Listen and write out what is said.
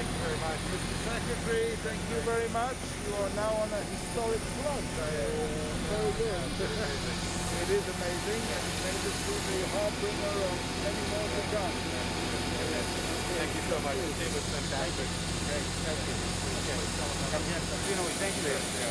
Thank you very much. Mr. Secretary, thank you very much. You are now on a historic plot. Uh, very good. it is amazing, and may this be the harbinger of many more to come. Thank you so much. The team was fantastic. Great, thank you. Okay. Come here. You thank you.